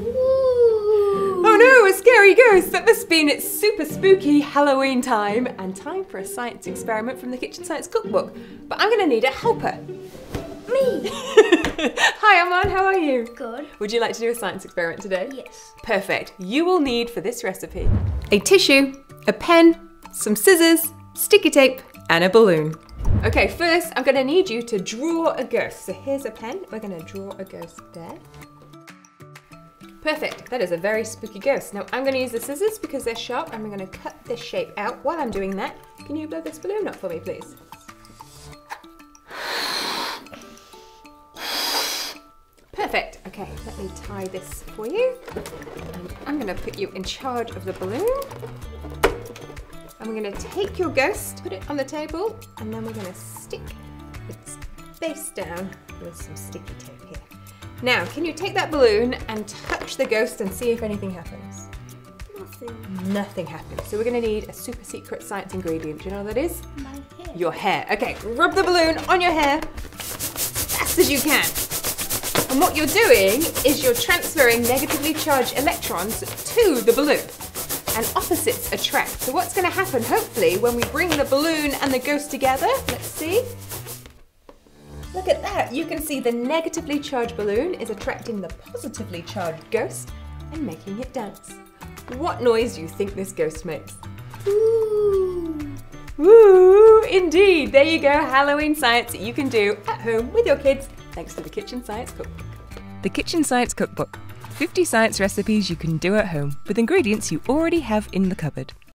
Oh no, a scary ghost! That must mean it's super spooky Halloween time and time for a science experiment from the Kitchen Science Cookbook. But I'm going to need a helper. Me. Hi, Aman, how are you? Good. Would you like to do a science experiment today? Yes. Perfect. You will need for this recipe a tissue, a pen, some scissors, sticky tape, and a balloon. Okay, first I'm going to need you to draw a ghost. So here's a pen. We're going to draw a ghost there. Perfect. That is a very spooky ghost. Now I'm going to use the scissors because they're sharp and going to cut this shape out. While I'm doing that, can you blow this balloon up for me, please? Perfect. Okay, let me tie this for you. And I'm going to put you in charge of the balloon. And we're going to take your ghost, put it on the table, and then we're going to stick its base down with some sticky tape here. Now, can you take that balloon and touch the ghost and see if anything happens? Nothing. Nothing happens. So we're going to need a super secret science ingredient. Do you know what that is? My hair. Your hair. Okay, rub the balloon on your hair as fast as you can. And what you're doing is you're transferring negatively charged electrons to the balloon. And opposites attract. So what's going to happen, hopefully, when we bring the balloon and the ghost together? Let's see. Look at that. You can see the negatively charged balloon is attracting the positively charged ghost and making it dance. What noise do you think this ghost makes? Ooh. Woo! Indeed! There you go, Halloween science that you can do at home with your kids thanks to the Kitchen Science Cookbook. The Kitchen Science Cookbook 50 science recipes you can do at home with ingredients you already have in the cupboard.